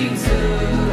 Jesus.